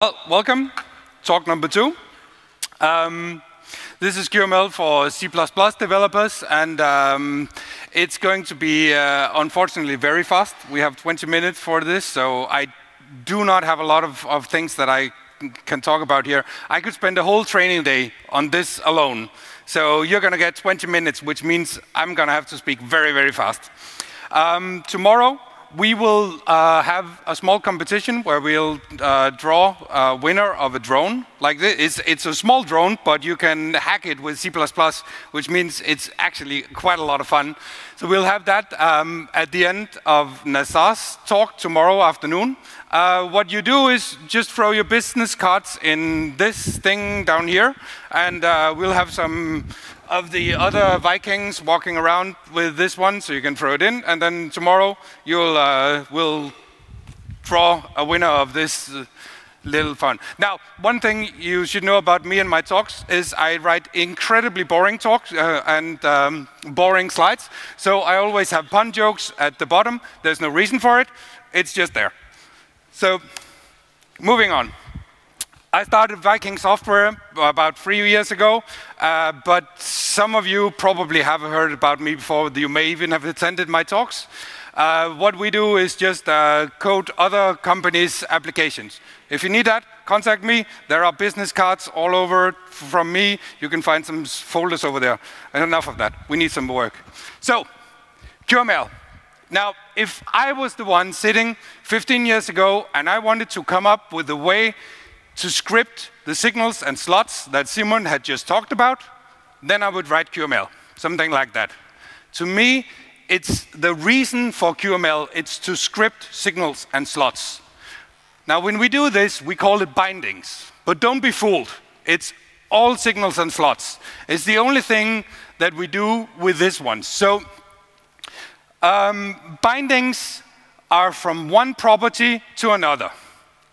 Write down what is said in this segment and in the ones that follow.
Well, welcome. Talk number two. Um, this is QML for C++ developers, and um, it's going to be, uh, unfortunately, very fast. We have 20 minutes for this, so I do not have a lot of, of things that I can talk about here. I could spend a whole training day on this alone. So you're going to get 20 minutes, which means I'm going to have to speak very, very fast. Um, tomorrow, we will uh, have a small competition where we'll uh, draw a winner of a drone. Like this, it's, it's, a small drone, but you can hack it with C++, which means it's actually quite a lot of fun. So we'll have that um, at the end of Nazar's talk tomorrow afternoon. Uh, what you do is just throw your business cards in this thing down here, and uh, we'll have some of the other Vikings walking around with this one, so you can throw it in, and then tomorrow you'll uh, will draw a winner of this uh, little fun. Now, one thing you should know about me and my talks is I write incredibly boring talks uh, and um, boring slides. So I always have pun jokes at the bottom. There's no reason for it. It's just there. So, moving on. I started Viking Software about three years ago, uh, but some of you probably have heard about me before. You may even have attended my talks. Uh, what we do is just uh, code other companies' applications. If you need that, contact me. There are business cards all over from me. You can find some folders over there. And enough of that. We need some work. So, QML. Now, if I was the one sitting 15 years ago and I wanted to come up with a way to script the signals and slots that Simon had just talked about, then I would write QML, something like that. To me, it's the reason for QML, it's to script signals and slots. Now, when we do this, we call it bindings. But don't be fooled. It's all signals and slots. It's the only thing that we do with this one. So, um, bindings are from one property to another.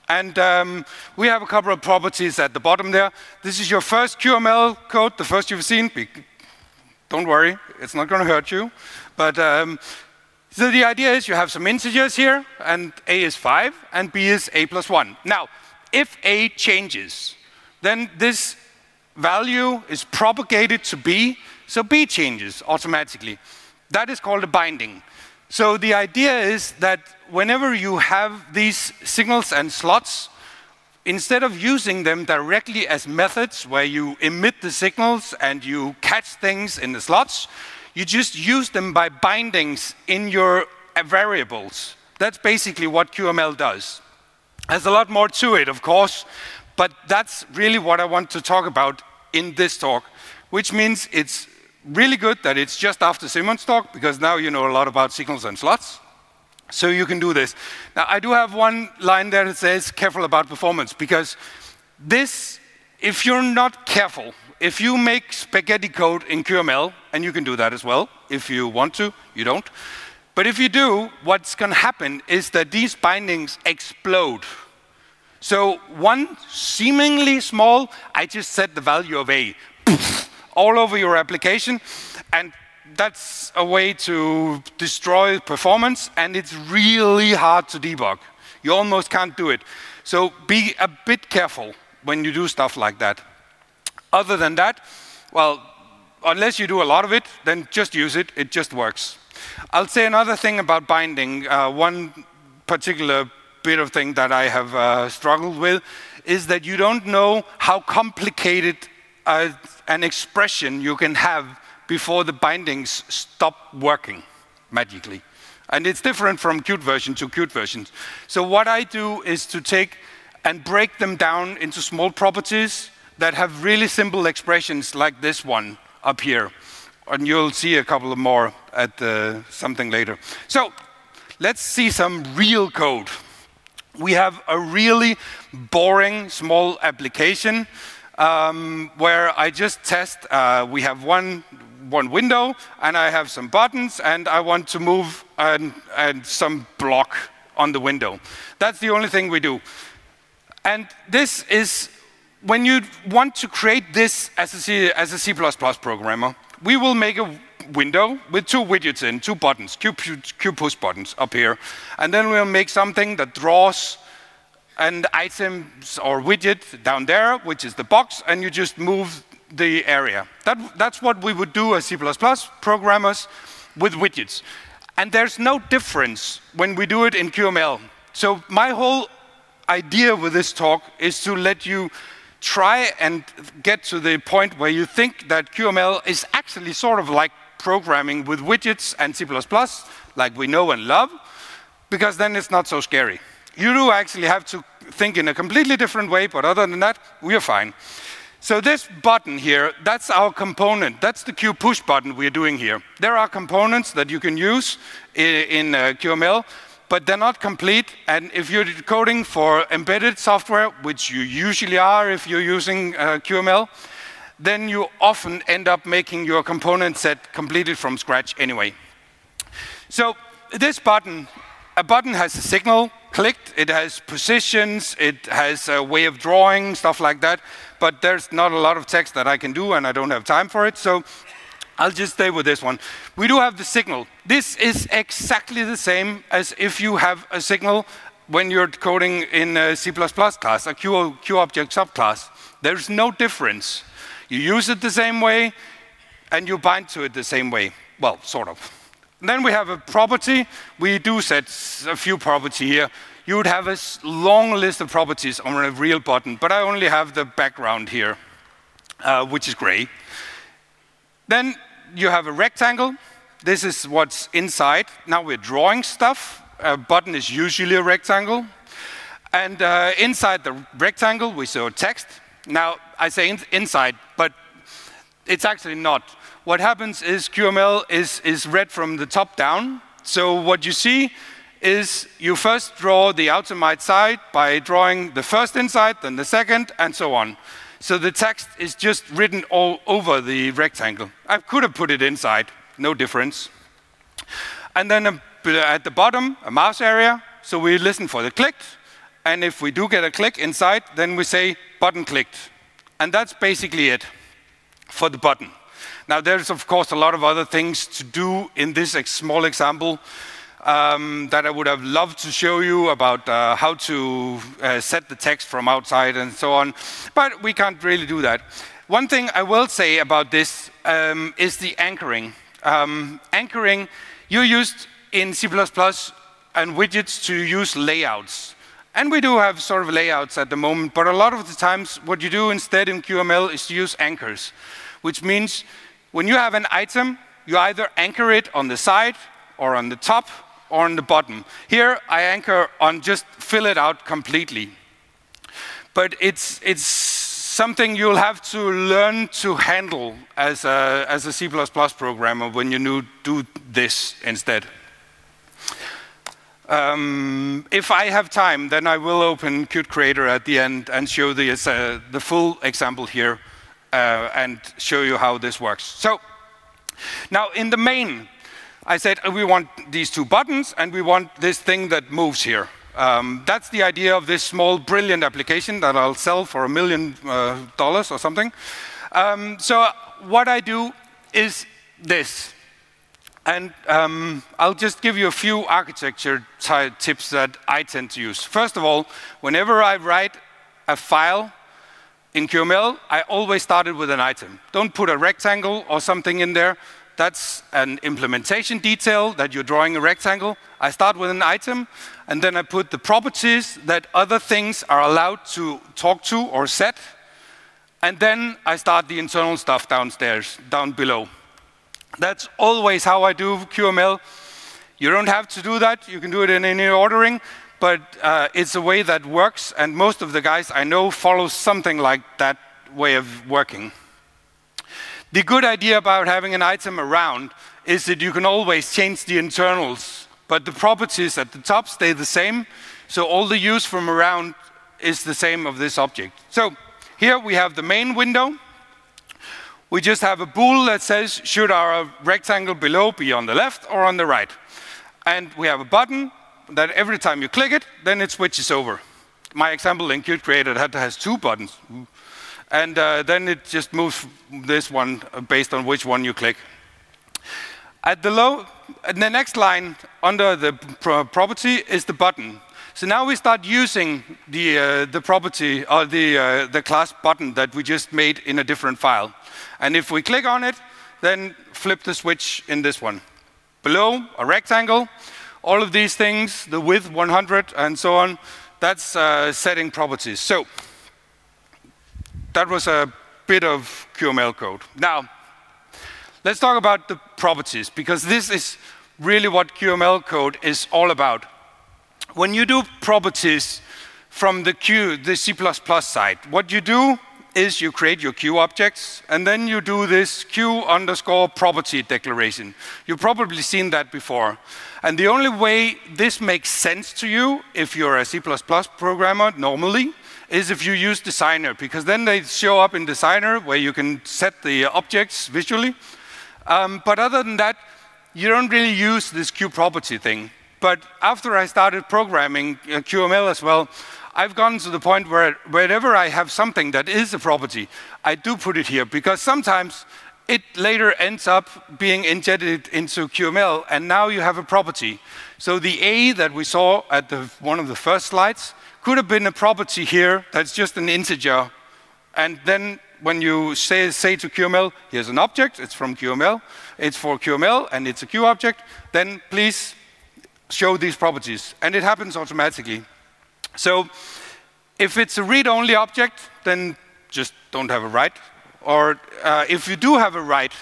And um, we have a couple of properties at the bottom there. This is your first QML code, the first you've seen. Don't worry, it's not going to hurt you. But um, so the idea is you have some integers here, and a is 5, and b is a plus 1. Now, if a changes, then this value is propagated to b, so b changes automatically. That is called a binding. So the idea is that whenever you have these signals and slots, instead of using them directly as methods where you emit the signals and you catch things in the slots, you just use them by bindings in your variables. That's basically what QML does. There's a lot more to it, of course, but that's really what I want to talk about in this talk, which means it's really good that it's just after Simon's talk, because now you know a lot about signals and slots. So you can do this. Now, I do have one line there that says careful about performance, because this, if you're not careful, if you make spaghetti code in QML, and you can do that as well, if you want to, you don't. But if you do, what's going to happen is that these bindings explode. So one seemingly small, I just set the value of A, all over your application, and that's a way to destroy performance, and it's really hard to debug. You almost can't do it. So be a bit careful when you do stuff like that. Other than that, well, unless you do a lot of it, then just use it. It just works. I'll say another thing about binding. Uh, one particular bit of thing that I have uh, struggled with is that you don't know how complicated an expression you can have before the bindings stop working magically. And it's different from Qt version to Qt version. So what I do is to take and break them down into small properties that have really simple expressions like this one up here. And you'll see a couple of more at uh, something later. So let's see some real code. We have a really boring small application um, where I just test. Uh, we have one one window, and I have some buttons, and I want to move and, and some block on the window. That's the only thing we do. And this is when you want to create this as a C, as a C++ programmer, we will make a window with two widgets in, two buttons, Q, Q push buttons up here. And then we'll make something that draws an items or widget down there, which is the box, and you just move the area. That, that's what we would do as C++ programmers with widgets. And there's no difference when we do it in QML. So my whole idea with this talk is to let you try and get to the point where you think that QML is actually sort of like programming with widgets and C++, like we know and love, because then it's not so scary. You do actually have to think in a completely different way, but other than that, we are fine. So this button here, that's our component. That's the Q push button we're doing here. There are components that you can use in, in uh, QML, but they're not complete. And if you're coding for embedded software, which you usually are if you're using uh, QML, then you often end up making your component set completed from scratch anyway. So this button, a button has a signal clicked, it has positions, it has a way of drawing, stuff like that, but there's not a lot of text that I can do and I don't have time for it, so I'll just stay with this one. We do have the signal. This is exactly the same as if you have a signal when you're coding in a C++ class, a object subclass. There's no difference. You use it the same way, and you bind to it the same way. Well, sort of. Then we have a property. We do set a few property here. You would have a long list of properties on a real button, but I only have the background here, uh, which is gray. Then you have a rectangle. This is what's inside. Now we're drawing stuff. A button is usually a rectangle. And uh, inside the rectangle, we saw text. Now, I say in inside, but it's actually not. What happens is QML is, is read from the top down. So what you see is you first draw the outside side by drawing the first inside, then the second, and so on. So the text is just written all over the rectangle. I could have put it inside, no difference. And then uh, at the bottom, a mouse area. So we listen for the click. And if we do get a click inside, then we say button clicked. And that's basically it for the button. Now, there's of course a lot of other things to do in this small example um, that I would have loved to show you about uh, how to uh, set the text from outside and so on, but we can't really do that. One thing I will say about this um, is the anchoring. Um, anchoring, you used in C++ and widgets to use layouts. And we do have sort of layouts at the moment, but a lot of the times what you do instead in QML is to use anchors, which means when you have an item, you either anchor it on the side or on the top or on the bottom. Here, I anchor on just fill it out completely. But it's, it's something you'll have to learn to handle as a, as a C++ programmer when you do this instead. Um, if I have time, then I will open Qt Creator at the end and show the, uh, the full example here uh, and show you how this works. So now in the main, I said uh, we want these two buttons and we want this thing that moves here. Um, that's the idea of this small, brilliant application that I'll sell for a million uh, dollars or something. Um, so what I do is this. And um, I'll just give you a few architecture tips that I tend to use. First of all, whenever I write a file in QML, I always started with an item. Don't put a rectangle or something in there. That's an implementation detail that you're drawing a rectangle. I start with an item, and then I put the properties that other things are allowed to talk to or set. And then I start the internal stuff downstairs, down below. That's always how I do QML. You don't have to do that. You can do it in any ordering but uh, it's a way that works, and most of the guys I know follow something like that way of working. The good idea about having an item around is that you can always change the internals, but the properties at the top stay the same, so all the use from around is the same of this object. So here we have the main window. We just have a bool that says, should our rectangle below be on the left or on the right? And we have a button that every time you click it, then it switches over. My example in Qt Creator has two buttons. And uh, then it just moves this one based on which one you click. At the low, the next line under the pro property is the button. So now we start using the, uh, the property or the, uh, the class button that we just made in a different file. And if we click on it, then flip the switch in this one. Below, a rectangle, all of these things, the width 100 and so on, that's uh, setting properties. So that was a bit of QML code. Now, let's talk about the properties, because this is really what QML code is all about. When you do properties from the Q, the C++ side, what you do is you create your Q objects, and then you do this Q underscore property declaration. You've probably seen that before. And the only way this makes sense to you, if you're a C++ programmer normally, is if you use Designer, because then they show up in Designer where you can set the objects visually. Um, but other than that, you don't really use this Q property thing. But after I started programming uh, QML as well, I've gotten to the point where wherever I have something that is a property, I do put it here because sometimes it later ends up being injected into QML and now you have a property. So the A that we saw at the, one of the first slides could have been a property here that's just an integer. And then when you say, say to QML, here's an object, it's from QML, it's for QML and it's a Q object, then please show these properties. And it happens automatically. So if it's a read-only object, then just don't have a write. Or uh, if you do have a write,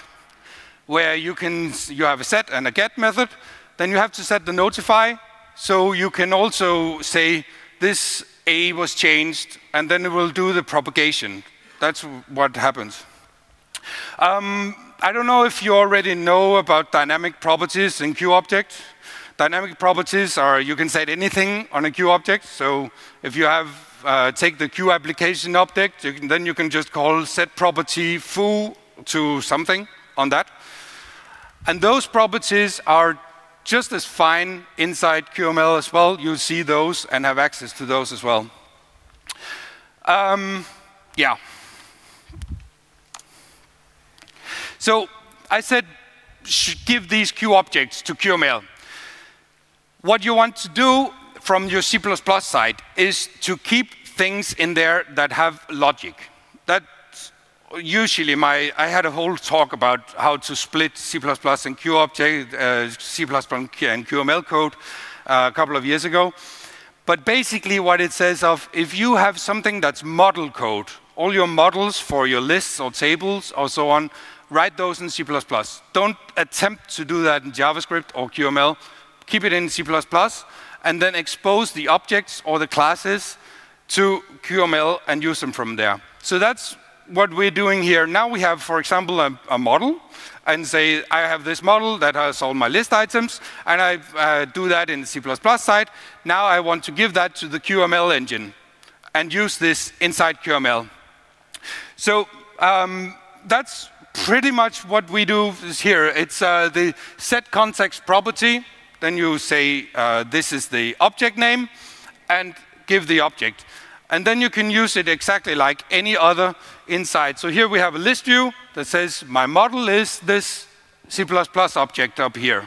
where you can you have a set and a get method, then you have to set the notify. So you can also say this a was changed, and then it will do the propagation. That's what happens. Um, I don't know if you already know about dynamic properties in QObject. Dynamic properties are you can set anything on a Q object. So if you have uh, take the Q application object, you can, then you can just call set property foo to something on that. And those properties are just as fine inside QML as well. You see those and have access to those as well. Um, yeah. So I said give these Q objects to QML. What you want to do from your C++ side is to keep things in there that have logic. That's usually my, I had a whole talk about how to split C++ and QObject, uh, C++ and QML code uh, a couple of years ago. But basically what it says of, if you have something that's model code, all your models for your lists or tables or so on, write those in C++. Don't attempt to do that in JavaScript or QML keep it in C++, and then expose the objects or the classes to QML and use them from there. So that's what we're doing here. Now we have, for example, a, a model, and say, I have this model that has all my list items, and I uh, do that in the C++ side. Now I want to give that to the QML engine and use this inside QML. So um, that's pretty much what we do here. It's uh, the set context property then you say, uh, this is the object name, and give the object. And then you can use it exactly like any other inside. So here we have a list view that says, my model is this C++ object up here.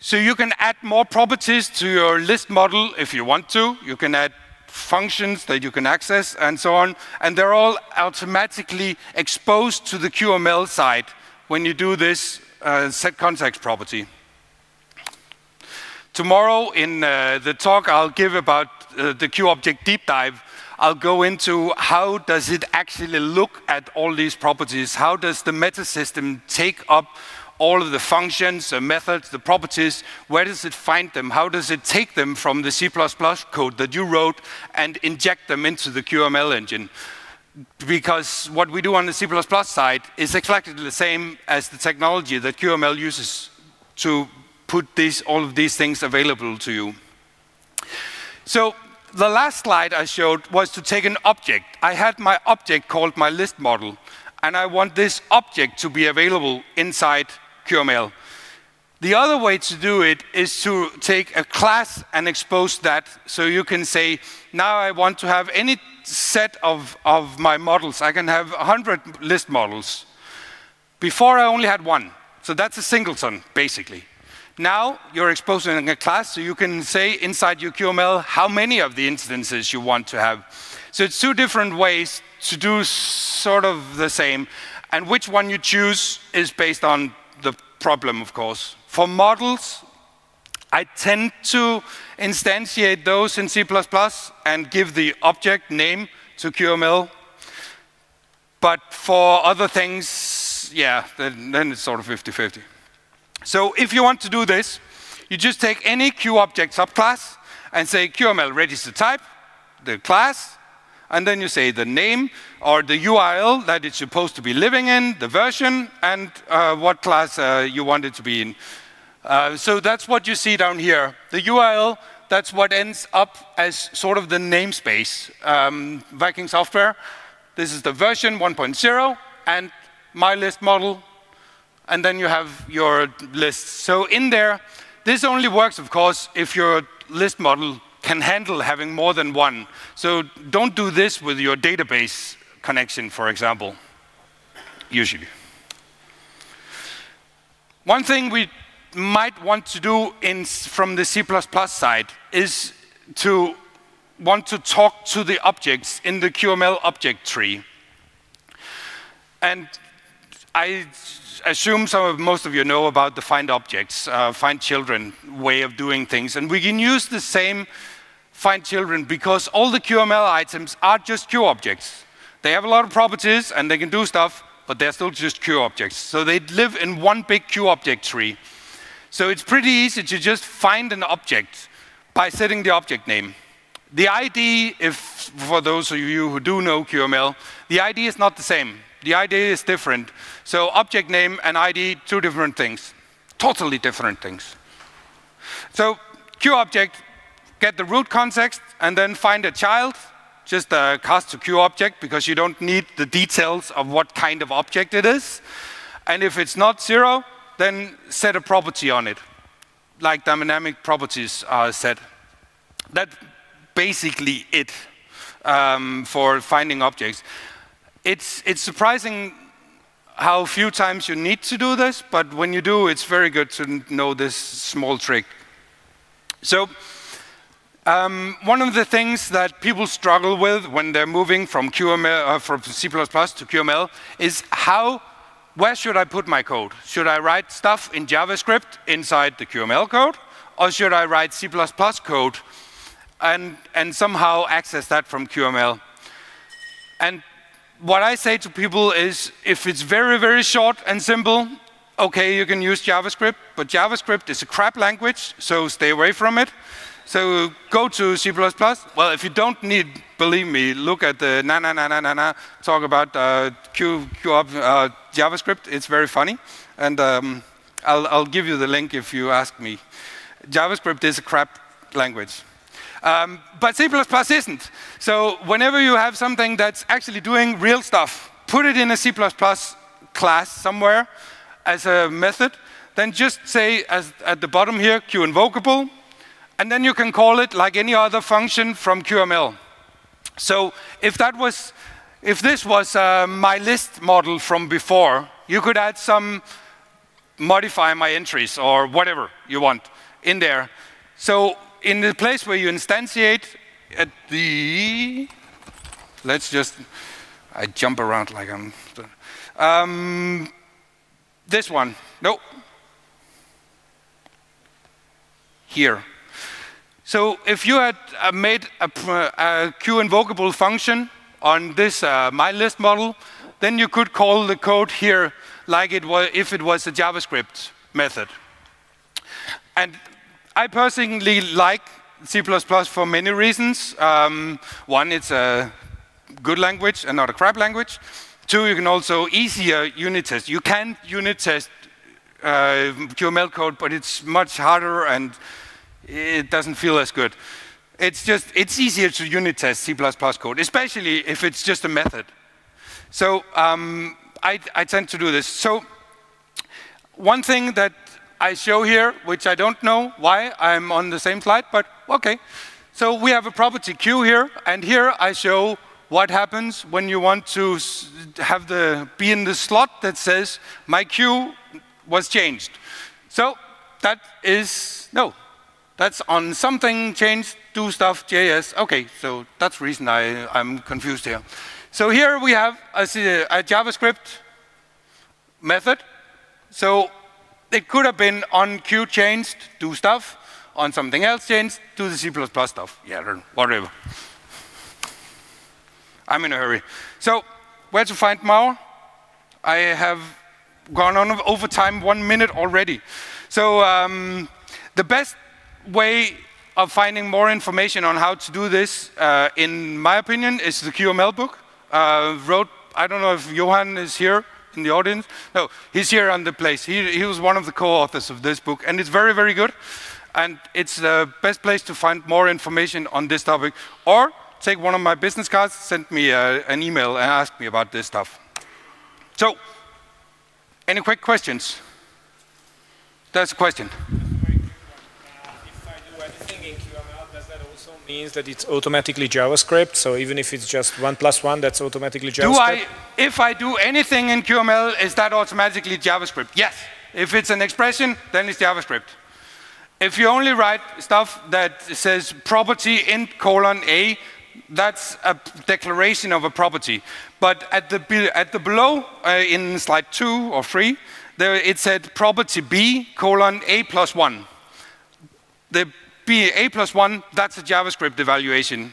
So you can add more properties to your list model if you want to. You can add functions that you can access and so on. And they're all automatically exposed to the QML side when you do this uh, set context property. Tomorrow in uh, the talk I'll give about uh, the object deep dive, I'll go into how does it actually look at all these properties? How does the meta system take up all of the functions, the methods, the properties, where does it find them? How does it take them from the C++ code that you wrote and inject them into the QML engine? Because what we do on the C++ side is exactly the same as the technology that QML uses to put these, all of these things available to you. So the last slide I showed was to take an object. I had my object called my list model, and I want this object to be available inside QML. The other way to do it is to take a class and expose that. So you can say, now I want to have any set of, of my models. I can have 100 list models. Before I only had one. So that's a singleton, basically. Now you're exposing a class, so you can say inside your QML how many of the instances you want to have. So it's two different ways to do sort of the same. And which one you choose is based on the problem, of course. For models, I tend to instantiate those in C++ and give the object name to QML. But for other things, yeah, then, then it's sort of 50-50. So if you want to do this, you just take any QObject subclass and say QML register type, the class, and then you say the name or the URL that it's supposed to be living in, the version, and uh, what class uh, you want it to be in. Uh, so that's what you see down here. The URL, that's what ends up as sort of the namespace. Um, Viking software, this is the version 1.0, and my list model, and then you have your list. So in there, this only works, of course, if your list model can handle having more than one. So don't do this with your database connection, for example, usually. One thing we might want to do in, from the C++ side is to want to talk to the objects in the QML object tree. And I assume some of, most of you know about the find objects, uh, find children way of doing things. And we can use the same find children because all the QML items are just Q objects. They have a lot of properties and they can do stuff, but they're still just Q objects. So they live in one big Q object tree. So it's pretty easy to just find an object by setting the object name. The ID, if for those of you who do know QML, the ID is not the same. The ID is different. So object name and ID, two different things. Totally different things. So Q object, get the root context, and then find a child, just a cast to Q object, because you don't need the details of what kind of object it is. And if it's not zero, then set a property on it, like dynamic properties are set. That's basically it um, for finding objects. It's, it's surprising how few times you need to do this, but when you do, it's very good to know this small trick. So um, one of the things that people struggle with when they're moving from QML uh, from C++ to QML is how, where should I put my code? Should I write stuff in JavaScript inside the QML code, or should I write C++ code and, and somehow access that from QML? And what I say to people is, if it's very, very short and simple, okay, you can use JavaScript, but JavaScript is a crap language, so stay away from it. So go to C++. Well, if you don't need, believe me, look at the na na na na na na talk about uh, Q, Q uh, JavaScript. It's very funny, and um, I'll, I'll give you the link if you ask me. JavaScript is a crap language. Um, but C++ isn't. So whenever you have something that's actually doing real stuff, put it in a C++ class somewhere as a method, then just say at the bottom here, Q_INVOKABLE, and then you can call it like any other function from QML. So if that was, if this was uh, my list model from before, you could add some modify my entries or whatever you want in there. So in the place where you instantiate at the, let's just, I jump around like I'm, um, this one, no, here. So if you had uh, made a, a Q_INVOKABLE function on this uh, my list model, then you could call the code here like it was if it was a JavaScript method. And I personally like C++ for many reasons. Um, one, it's a good language and not a crap language. Two, you can also easier unit test. You can unit test uh, QML code, but it's much harder and it doesn't feel as good. It's just, it's easier to unit test C++ code, especially if it's just a method. So um, I, I tend to do this. So one thing that I show here, which I don't know why I'm on the same slide, but okay. So we have a property Q here, and here I show what happens when you want to have the be in the slot that says my Q was changed. So that is, no, that's on something change, do stuff, JS. Okay, so that's the reason I, I'm confused here. So here we have a, a JavaScript method. So it could have been on Q changed, do stuff, on something else changed, do the C++ stuff. Yeah, whatever. I'm in a hurry. So where to find Mao? I have gone on over time one minute already. So um, the best way of finding more information on how to do this, uh, in my opinion, is the QML book. Uh, wrote, I don't know if Johan is here in the audience. No, he's here on the place. He, he was one of the co-authors of this book, and it's very, very good. And it's the best place to find more information on this topic. Or take one of my business cards, send me uh, an email, and ask me about this stuff. So, any quick questions? That's a question. Means that it's automatically JavaScript. So even if it's just one plus one, that's automatically JavaScript. Do I, if I do anything in QML, is that automatically JavaScript? Yes. If it's an expression, then it's JavaScript. If you only write stuff that says property int colon a, that's a declaration of a property. But at the, at the below, uh, in slide two or three, there it said property b colon a plus one. The b a plus one, that's a JavaScript evaluation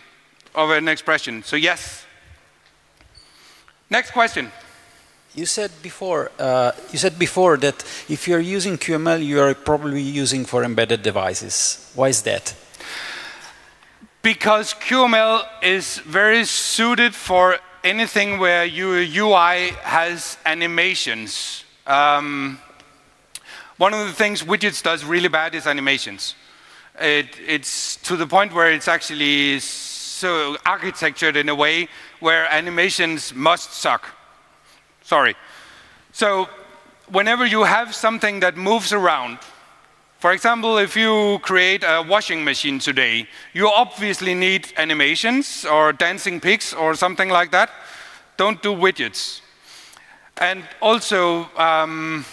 of an expression. So yes. Next question. You said before, uh, you said before that if you're using QML, you are probably using for embedded devices. Why is that? Because QML is very suited for anything where your UI has animations. Um, one of the things widgets does really bad is animations. It, it's to the point where it's actually so architectured in a way where animations must suck. Sorry. So whenever you have something that moves around, for example, if you create a washing machine today, you obviously need animations or dancing pigs or something like that. Don't do widgets. And also, um,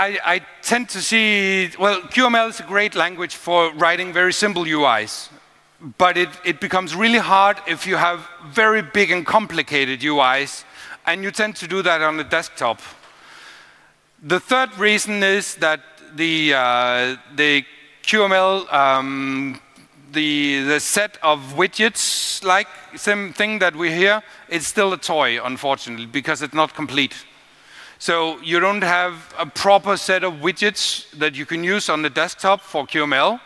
I, I, tend to see, well, QML is a great language for writing very simple UIs but it, it becomes really hard if you have very big and complicated UIs, and you tend to do that on the desktop. The third reason is that the, uh, the QML, um, the, the set of widgets like same thing that we hear, it's still a toy, unfortunately, because it's not complete. So you don't have a proper set of widgets that you can use on the desktop for QML.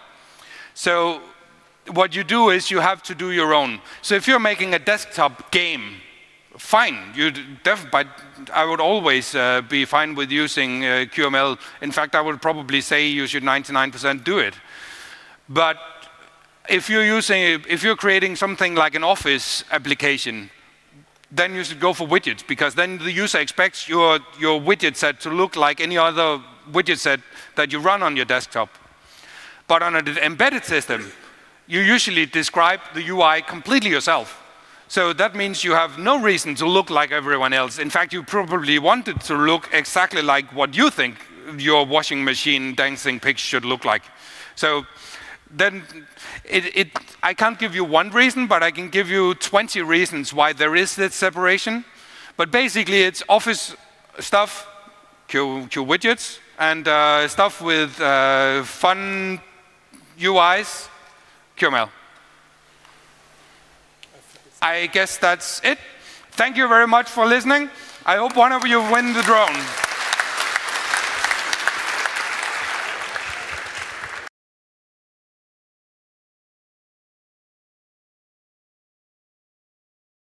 So what you do is you have to do your own. So if you're making a desktop game, fine. You def but I would always uh, be fine with using uh, QML. In fact, I would probably say you should 99% do it. But if you're using, if you're creating something like an Office application, then you should go for widgets because then the user expects your, your widget set to look like any other widget set that you run on your desktop. But on an embedded system, you usually describe the UI completely yourself. So that means you have no reason to look like everyone else. In fact, you probably wanted to look exactly like what you think your washing machine dancing pig should look like. So then it, it, I can't give you one reason, but I can give you 20 reasons why there is this separation. But basically, it's Office stuff, Q, Q widgets, and uh, stuff with uh, fun UIs, QML. I guess that's it. Thank you very much for listening. I hope one of you win the drone.